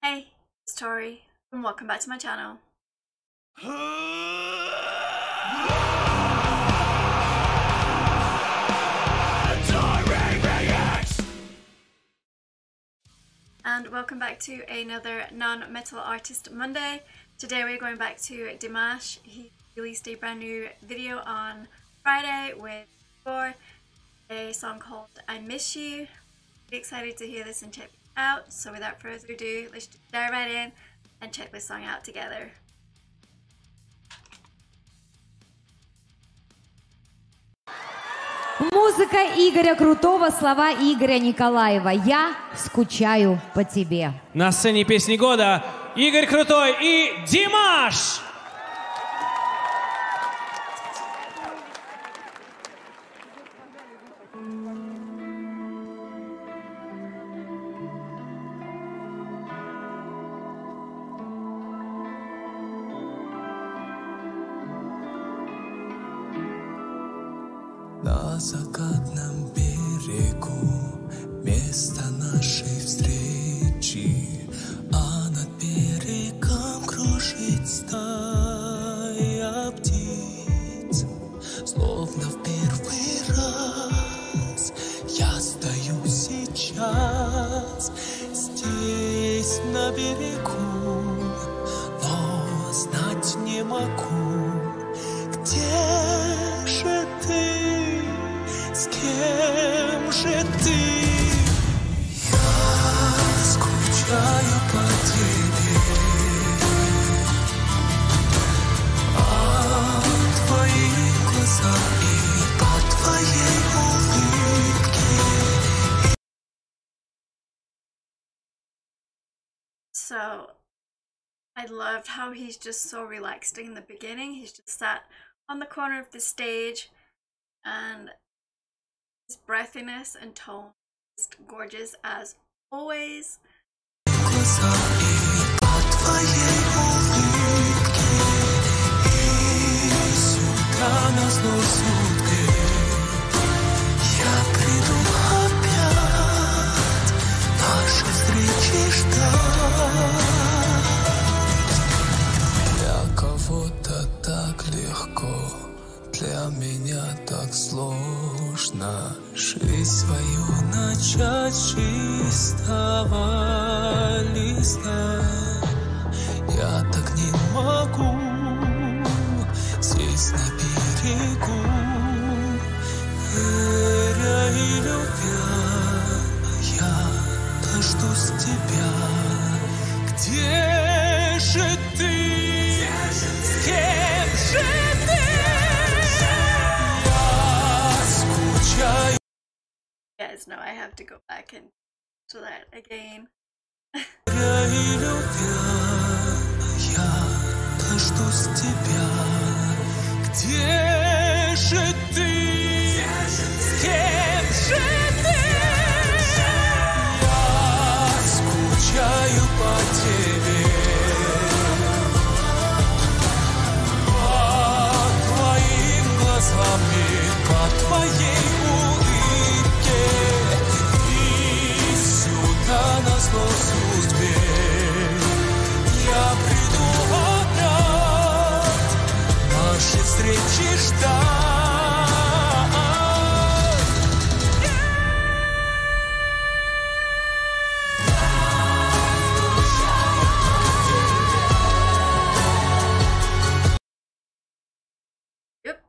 Hey, it's Tauri, and welcome back to my channel. And welcome back to another non-metal artist Monday. Today we're going back to Dimash. He released a brand new video on Friday with a song called I Miss You. Really excited to hear this and check out. So without further ado, let's dive right in and check this song out together. Музыка Игоря Крутого, слова Игоря Николаева. Я скучаю по тебе. На сцене песни года Игорь Крутой и Димаш! На закатном берегу место нашей встречи, а над берегом кружит стая птиц, словно в первый раз я стою сейчас здесь на берегу, же ты? Я скучаю по тебе, а твои глаза и по твоей улыбке. So I loved how he's just so relaxed in the beginning. He's just sat on the corner of the stage and his breathiness and tone gorgeous as always. Жизнь свою начать чистого листа. Я так не могу Здесь на берегу. Веря и любя Я дождусь тебя. Где же ты? guys know I have to go back and to that again. Я и любя, я дождусь тебя. Где Нашей встречи ждать Yep.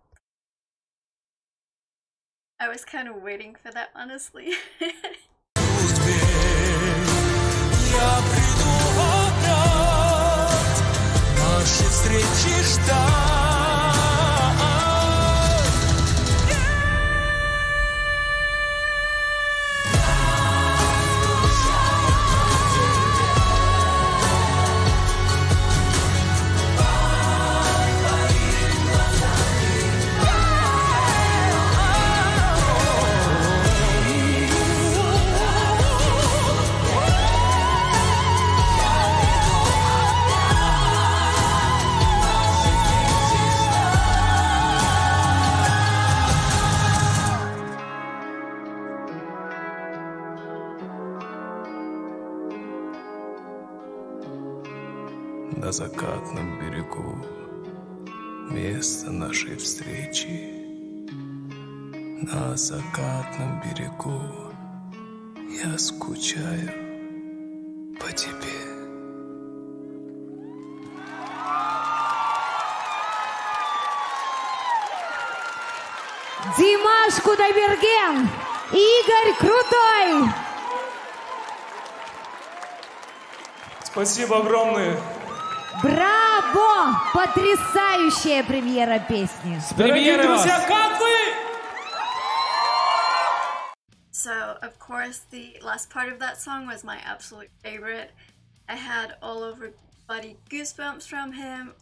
I was kind of waiting for that, honestly. на закатном берегу Место нашей встречи На закатном берегу Я скучаю по тебе Димаш Кудайберген, Игорь Крутой. Спасибо огромное. Браво! Потрясающая премьера песни. Дорогие Премьера друзья, вас. как вы? So, of course, the last part of that song was my absolute favorite. I had all over body goosebumps from him,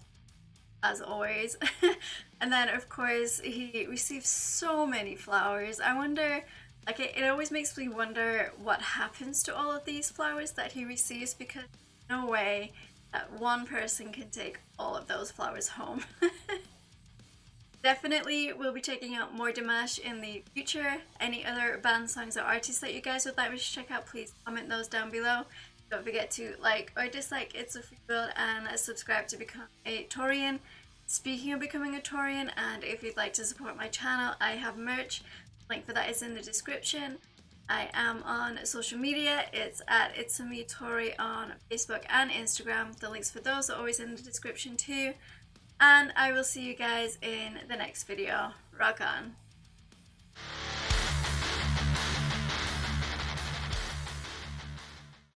as always. and then, of course, he received so many flowers. I wonder, like, it, it always makes me wonder what happens to all of these flowers that he receives because no way that one person can take all of those flowers home. Definitely we'll be checking out more Dimash in the future. Any other band songs or artists that you guys would like me to check out, please comment those down below. Don't forget to like or dislike It's a Free World and subscribe to become a Taurian. Speaking of becoming a Taurian, and if you'd like to support my channel, I have merch. Link for that is in the description. I am on social media. It's at It's Me Tauri on Facebook and Instagram. The links for those are always in the description too. And I will see you guys in the next video. Rock on.